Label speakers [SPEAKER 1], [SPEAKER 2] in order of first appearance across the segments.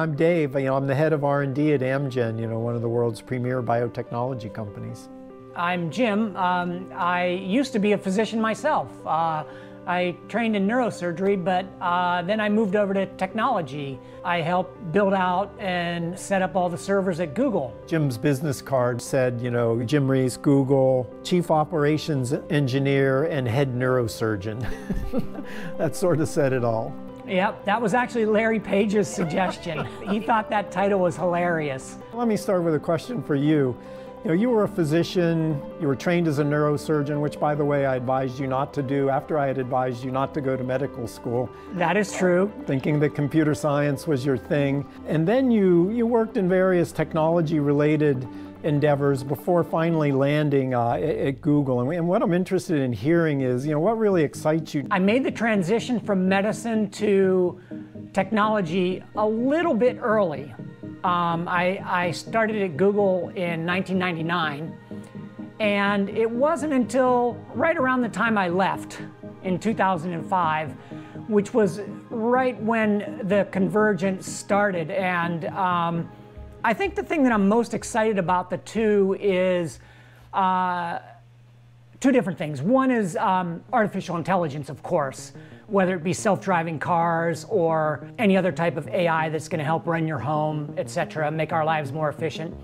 [SPEAKER 1] I'm Dave. You know, I'm the head of R&D at Amgen, you know, one of the world's premier biotechnology companies.
[SPEAKER 2] I'm Jim. Um, I used to be a physician myself. Uh, I trained in neurosurgery, but uh, then I moved over to technology. I helped build out and set up all the servers at Google.
[SPEAKER 1] Jim's business card said, you know, Jim Reese, Google, Chief Operations Engineer and Head Neurosurgeon. that sort of said it all.
[SPEAKER 2] Yep, that was actually Larry Page's suggestion. he thought that title was hilarious.
[SPEAKER 1] Let me start with a question for you. You know, you were a physician, you were trained as a neurosurgeon, which by the way, I advised you not to do after I had advised you not to go to medical school.
[SPEAKER 2] That is true.
[SPEAKER 1] Thinking that computer science was your thing. And then you, you worked in various technology related endeavors before finally landing uh, at Google. And what I'm interested in hearing is, you know, what really excites you?
[SPEAKER 2] I made the transition from medicine to technology a little bit early. Um, I, I started at Google in 1999, and it wasn't until right around the time I left in 2005, which was right when the convergence started. And um, I think the thing that I'm most excited about the two is uh, two different things. One is um, artificial intelligence, of course whether it be self-driving cars or any other type of AI that's going to help run your home, etc., make our lives more efficient.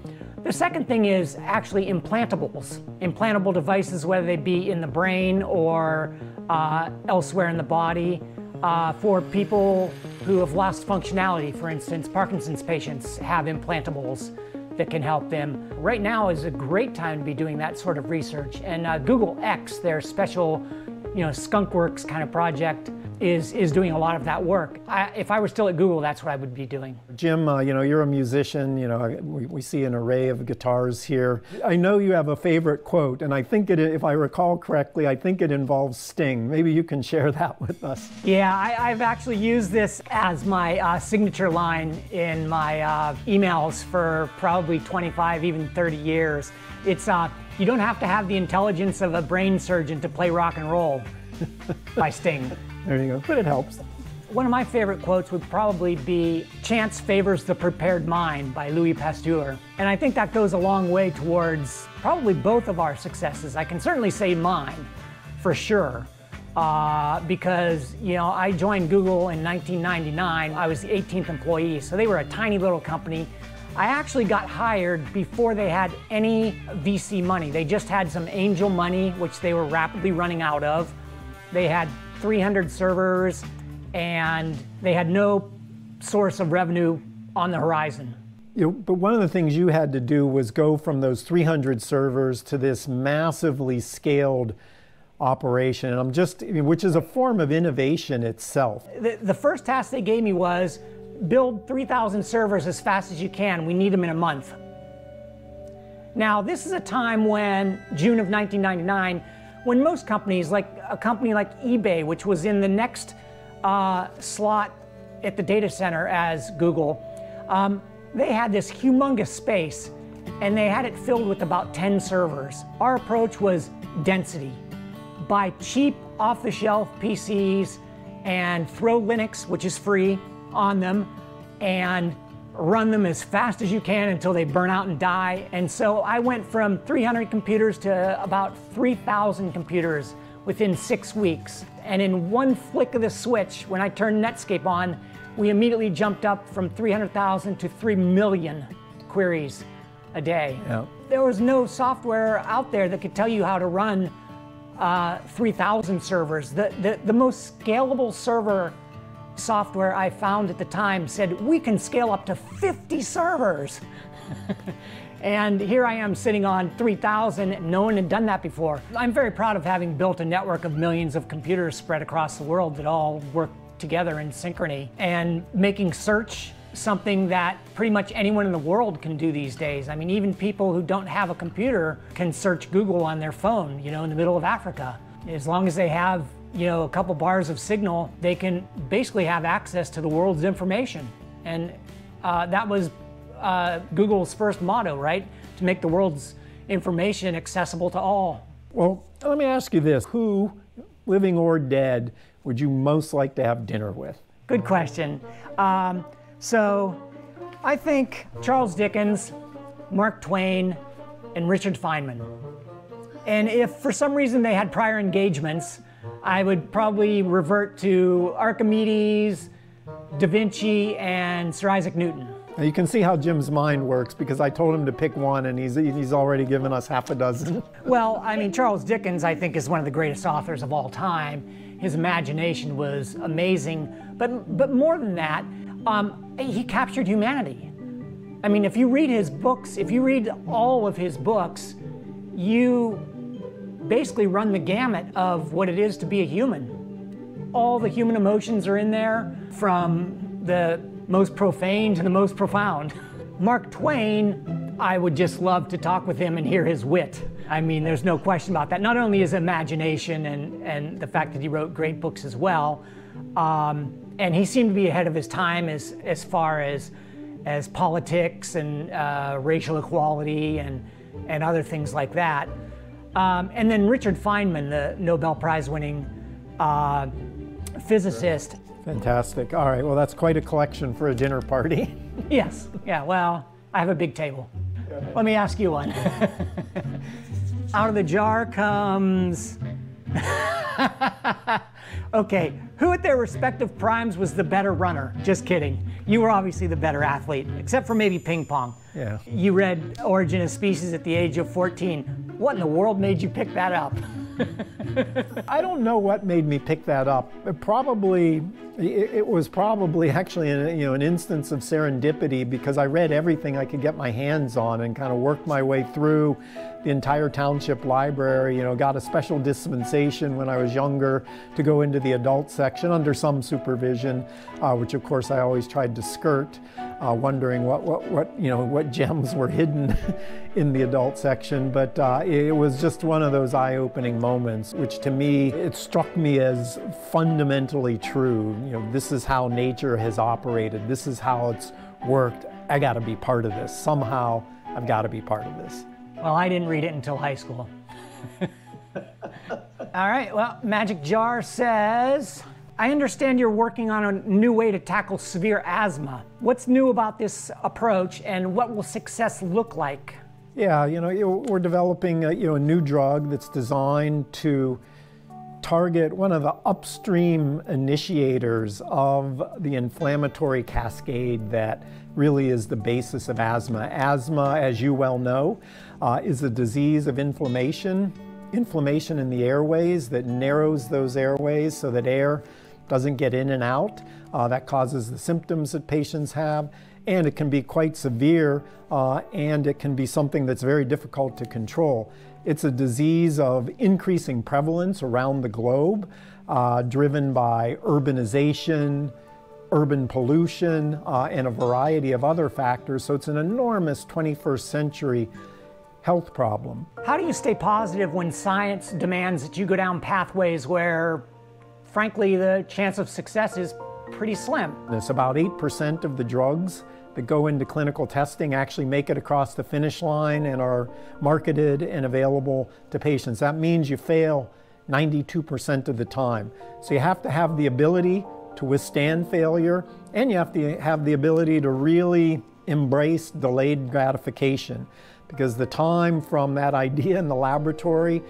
[SPEAKER 2] The second thing is actually implantables, implantable devices, whether they be in the brain or uh, elsewhere in the body, uh, for people who have lost functionality. For instance, Parkinson's patients have implantables that can help them. Right now is a great time to be doing that sort of research. And uh, Google X, their special, you know, skunkworks kind of project, is, is doing a lot of that work. I, if I were still at Google, that's what I would be doing.
[SPEAKER 1] Jim, uh, you know, you're a musician. You know, we, we see an array of guitars here. I know you have a favorite quote, and I think it, if I recall correctly, I think it involves Sting. Maybe you can share that with us.
[SPEAKER 2] Yeah, I, have actually used this as my uh, signature line in my uh, emails for probably 25, even 30 years. It's, uh, you don't have to have the intelligence of a brain surgeon to play rock and roll by Sting.
[SPEAKER 1] There you go, but it helps.
[SPEAKER 2] One of my favorite quotes would probably be Chance favors the prepared mind by Louis Pasteur. And I think that goes a long way towards probably both of our successes. I can certainly say mine, for sure. Uh, because, you know, I joined Google in 1999. I was the 18th employee, so they were a tiny little company. I actually got hired before they had any VC money. They just had some angel money, which they were rapidly running out of. They had 300 servers, and they had no source of revenue on the horizon.
[SPEAKER 1] You know, but one of the things you had to do was go from those 300 servers to this massively scaled operation. And I'm just, I mean, which is a form of innovation itself.
[SPEAKER 2] The, the first task they gave me was build 3,000 servers as fast as you can. We need them in a month. Now, this is a time when, June of 1999, when most companies, like a company like eBay, which was in the next uh, slot at the data center as Google, um, they had this humongous space and they had it filled with about 10 servers. Our approach was density. Buy cheap off the shelf PCs and throw Linux, which is free, on them and run them as fast as you can until they burn out and die. And so I went from 300 computers to about 3,000 computers within six weeks. And in one flick of the switch, when I turned Netscape on, we immediately jumped up from 300,000 to 3 million queries a day. Yeah. There was no software out there that could tell you how to run uh, 3,000 servers. The, the, the most scalable server software I found at the time said we can scale up to 50 servers. and here I am sitting on 3,000. No one had done that before. I'm very proud of having built a network of millions of computers spread across the world that all work together in synchrony and making search something that pretty much anyone in the world can do these days. I mean, even people who don't have a computer can search Google on their phone, you know, in the middle of Africa. As long as they have you know, a couple bars of signal, they can basically have access to the world's information. And uh, that was uh, Google's first motto, right? To make the world's information accessible to all.
[SPEAKER 1] Well, let me ask you this who, living or dead, would you most like to have dinner with?
[SPEAKER 2] Good question. Um, so, I think Charles Dickens, Mark Twain, and Richard Feynman. And if for some reason they had prior engagements, I would probably revert to Archimedes, Da Vinci, and Sir Isaac Newton.
[SPEAKER 1] Now you can see how Jim's mind works because I told him to pick one and he's, he's already given us half a dozen.
[SPEAKER 2] Well, I mean, Charles Dickens, I think, is one of the greatest authors of all time. His imagination was amazing. But, but more than that, um, he captured humanity. I mean, if you read his books, if you read all of his books, you basically run the gamut of what it is to be a human. All the human emotions are in there, from the most profane to the most profound. Mark Twain, I would just love to talk with him and hear his wit. I mean, there's no question about that. Not only his imagination and, and the fact that he wrote great books as well, um, and he seemed to be ahead of his time as, as far as, as politics and uh, racial equality and, and other things like that. Um, and then Richard Feynman, the Nobel Prize winning uh, physicist.
[SPEAKER 1] Fantastic. All right, well, that's quite a collection for a dinner party.
[SPEAKER 2] yes, yeah, well, I have a big table. Let me ask you one. Out of the jar comes. okay, who at their respective primes was the better runner? Just kidding. You were obviously the better athlete, except for maybe ping pong.
[SPEAKER 1] Yeah.
[SPEAKER 2] You read Origin of Species at the age of 14. What in the world made you pick that up?
[SPEAKER 1] I don't know what made me pick that up. It probably, it, was probably actually an, you know, an instance of serendipity because I read everything I could get my hands on and kind of worked my way through the entire township library. You know, got a special dispensation when I was younger to go into the adult section under some supervision, uh, which of course I always tried to skirt uh, wondering what, what, what, you know, what gems were hidden in the adult section. But uh, it was just one of those eye-opening moments, which to me, it struck me as fundamentally true. You know, this is how nature has operated. This is how it's worked. I got to be part of this. Somehow, I've got to be part of this.
[SPEAKER 2] Well, I didn't read it until high school. All right, well, Magic Jar says, I understand you're working on a new way to tackle severe asthma. What's new about this approach and what will success look like?
[SPEAKER 1] Yeah, you know, we're developing a, you know, a new drug that's designed to target one of the upstream initiators of the inflammatory cascade that really is the basis of asthma. Asthma, as you well know, uh, is a disease of inflammation, inflammation in the airways that narrows those airways so that air doesn't get in and out. Uh, that causes the symptoms that patients have, and it can be quite severe, uh, and it can be something that's very difficult to control. It's a disease of increasing prevalence around the globe, uh, driven by urbanization, urban pollution, uh, and a variety of other factors. So it's an enormous 21st century health problem.
[SPEAKER 2] How do you stay positive when science demands that you go down pathways where frankly, the chance of success is pretty slim.
[SPEAKER 1] It's about 8% of the drugs that go into clinical testing actually make it across the finish line and are marketed and available to patients. That means you fail 92% of the time. So you have to have the ability to withstand failure and you have to have the ability to really embrace delayed gratification because the time from that idea in the laboratory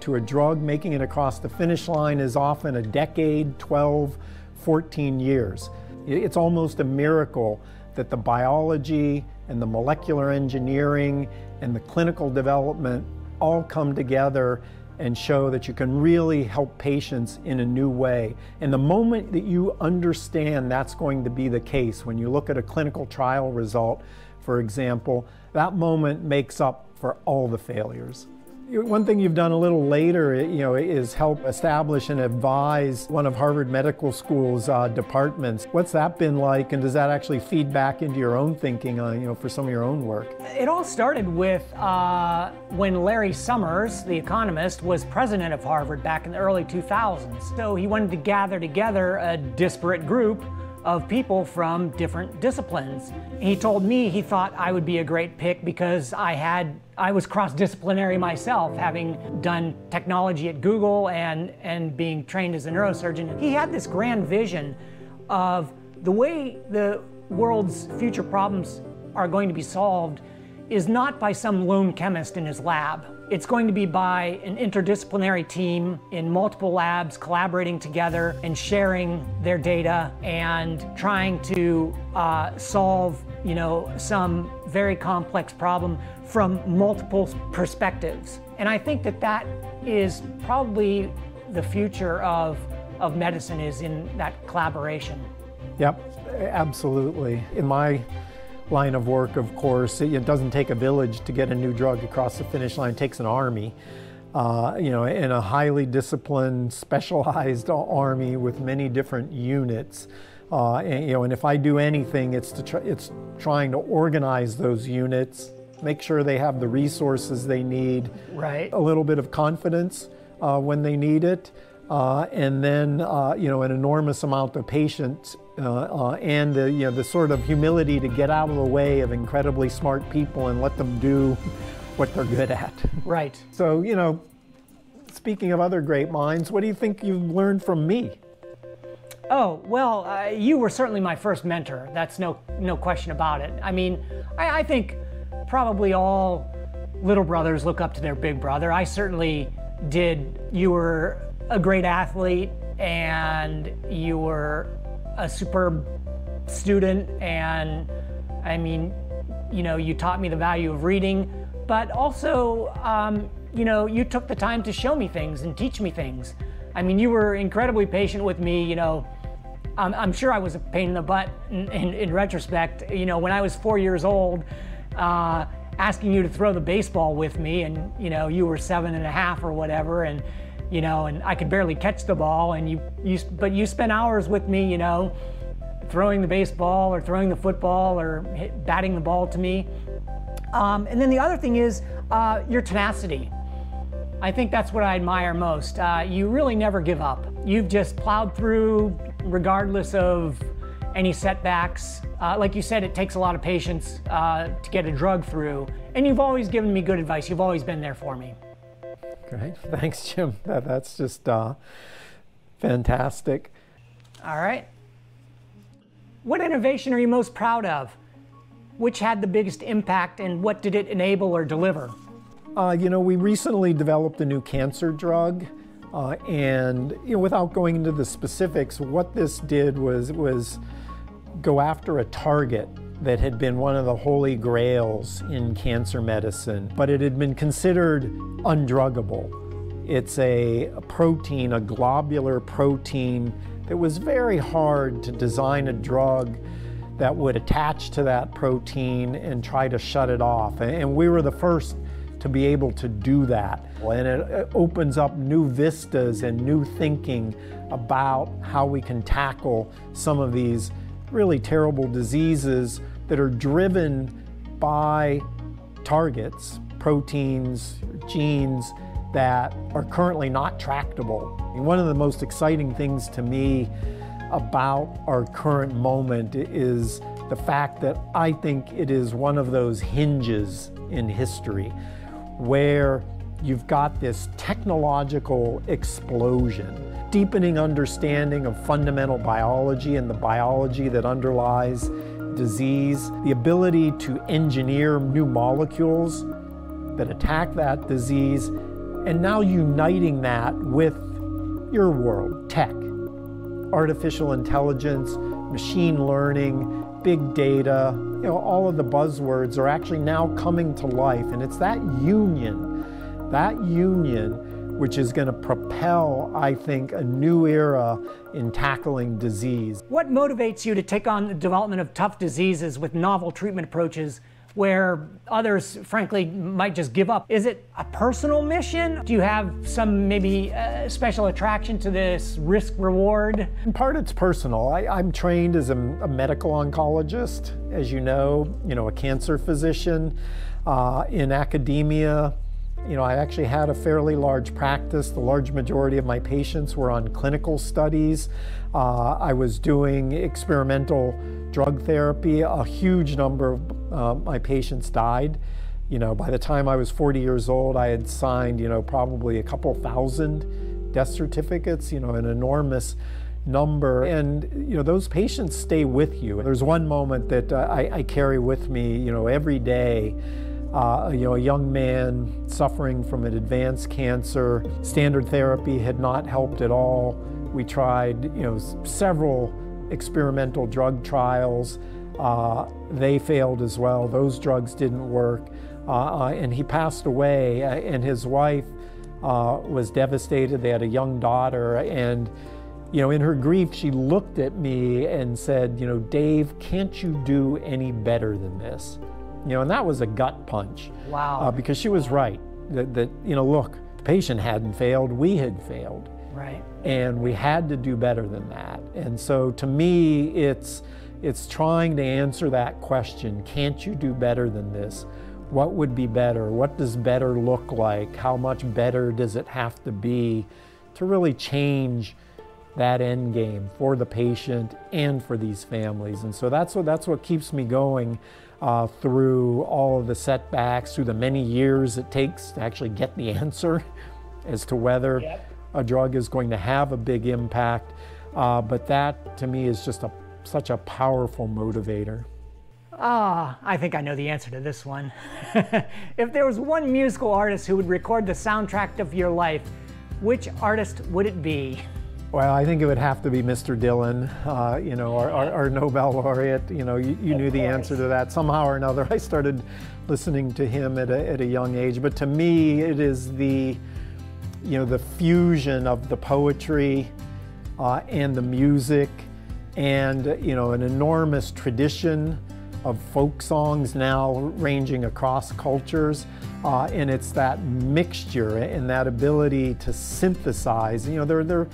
[SPEAKER 1] to a drug making it across the finish line is often a decade, 12, 14 years. It's almost a miracle that the biology and the molecular engineering and the clinical development all come together and show that you can really help patients in a new way. And the moment that you understand that's going to be the case, when you look at a clinical trial result, for example, that moment makes up for all the failures. One thing you've done a little later, you know, is help establish and advise one of Harvard Medical School's uh, departments. What's that been like, and does that actually feed back into your own thinking, uh, you know, for some of your own work?
[SPEAKER 2] It all started with uh, when Larry Summers, the economist, was president of Harvard back in the early 2000s. So he wanted to gather together a disparate group of people from different disciplines. He told me he thought I would be a great pick because I had I was cross-disciplinary myself, having done technology at Google and and being trained as a neurosurgeon. He had this grand vision of the way the world's future problems are going to be solved is not by some lone chemist in his lab. It's going to be by an interdisciplinary team in multiple labs collaborating together and sharing their data and trying to uh, solve, you know, some very complex problem from multiple perspectives. And I think that that is probably the future of, of medicine is in that collaboration.
[SPEAKER 1] Yep, absolutely. In my line of work, of course. It, doesn't take a village to get a new drug across the finish line. It takes an army, uh, you know, in a highly disciplined, specialized army with many different units. Uh, and, you know, and if I do anything, it's to try, it's trying to organize those units, make sure they have the resources they need,
[SPEAKER 2] right?
[SPEAKER 1] A little bit of confidence uh, when they need it, uh, and then uh, you know an enormous amount of patience uh, uh, and the, you know, the sort of humility to get out of the way of incredibly smart people and let them do what they're good at.
[SPEAKER 2] Right.
[SPEAKER 1] So, you know, speaking of other great minds, what do you think you've learned from me?
[SPEAKER 2] Oh, well, uh, you were certainly my first mentor. That's no, no question about it. I mean, I, I think probably all little brothers look up to their big brother. I certainly did. You were a great athlete and you were a superb student, and I mean, you know, you taught me the value of reading, but also, um, you know, you took the time to show me things and teach me things. I mean, you were incredibly patient with me, you know. I'm, I'm sure I was a pain in the butt in, in, in retrospect. You know, when I was four years old, uh, asking you to throw the baseball with me, and, you know, you were seven and a half or whatever, and, you know, and I could barely catch the ball. And you, you, but you spent hours with me, you know, throwing the baseball or throwing the football or hit, batting the ball to me. Um, and then the other thing is uh, your tenacity. I think that's what I admire most. Uh, you really never give up. You've just plowed through regardless of any setbacks. Uh, like you said, it takes a lot of patience uh, to get a drug through. And you've always given me good advice. You've always been there for me.
[SPEAKER 1] Great. Thanks, Jim. That, that's just uh, fantastic.
[SPEAKER 2] All right. What innovation are you most proud of? Which had the biggest impact and what did it enable or deliver?
[SPEAKER 1] Uh, you know, we recently developed a new cancer drug. Uh, and you know, without going into the specifics, what this did was was go after a target that had been one of the holy grails in cancer medicine, but it had been considered undruggable. It's a, protein, a globular protein that was very hard to design a drug that would attach to that protein and try to shut it off. And we were the first to be able to do that. And it opens up new vistas and new thinking about how we can tackle some of these really terrible diseases that are driven by targets, proteins, genes that are currently not tractable. And one of the most exciting things to me about our current moment is the fact that I think it is one of those hinges in history where you've got this technological explosion, deepening understanding of fundamental biology and the biology that underlies disease, the ability to engineer new molecules that attack that disease, and now uniting that with your world, tech, artificial intelligence, machine learning, big data, you know, all of the buzzwords are actually now coming to life. And it's that union, that union which is going to propel, I think, a new era in tackling disease.
[SPEAKER 2] What motivates you to take on the development of tough diseases with novel treatment approaches where others, frankly, might just give up? Is it a personal mission? Do you have some maybe uh, special attraction to this risk reward?
[SPEAKER 1] In part, it's personal. I, am trained as a, a, medical oncologist, as you know, you know, a cancer physician. Uh, in academia, you know, I actually had a fairly large practice. The large majority of my patients were on clinical studies. Uh, I was doing experimental drug therapy. A huge number of uh, my patients died. You know, by the time I was 40 years old, I had signed, you know, probably a couple thousand death certificates, you know, an enormous number. And you know, those patients stay with you. There's one moment that uh, I, I, carry with me, you know, every day. Uh, you know, a young man suffering from an advanced cancer. Standard therapy had not helped at all. We tried, you know, several experimental drug trials. Uh, they failed as well. Those drugs didn't work. Uh, uh, and he passed away, uh, and his wife was devastated. They had a young daughter, and you know, in her grief, she looked at me and said, You know, Dave, can't you do any better than this? You know, and that was a gut punch.
[SPEAKER 2] Wow.
[SPEAKER 1] Uh, because she was right. That, that, you know, look, the patient hadn't failed, we had failed.
[SPEAKER 2] Right.
[SPEAKER 1] And we had to do better than that. And so to me, it's, it's trying to answer that question can't you do better than this? What would be better? What does better look like? How much better does it have to be to really change? that end game for the patient and for these families. And so that's what, that's what keeps me going uh, through all of the setbacks, through the many years it takes to actually get the answer as to whether yep. a drug is going to have a big impact. Uh, but that to me is just a, such a powerful motivator.
[SPEAKER 2] Ah, I think I know the answer to this one. if there was one musical artist who would record the soundtrack of your life, which artist would it be?
[SPEAKER 1] Well, I think it would have to be Mr. Dylan, uh, you know, our, our, our, Nobel laureate. You know, you, you knew the answer to that. Somehow or another, I started listening to him at a, at a young age. But to me, it is the, you know, the fusion of the poetry uh, and the music and, you know, an enormous tradition of folk songs now ranging across cultures. Uh, and it's that mixture and that ability to synthesize. You know, they're, they're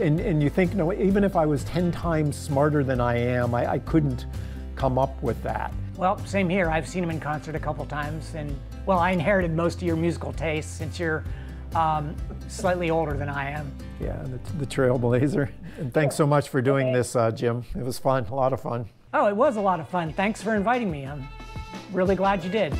[SPEAKER 1] and, and you think, no, even if I was 10 times smarter than I am, I, I couldn't come up with that.
[SPEAKER 2] Well, same here. I've seen him in concert a couple times, and well, I inherited most of your musical tastes since you're um, slightly older than I am.
[SPEAKER 1] Yeah, the, the trailblazer. And thanks so much for doing okay. this, uh, Jim. It was fun, a lot of fun.
[SPEAKER 2] Oh, it was a lot of fun. Thanks for inviting me. I'm really glad you did.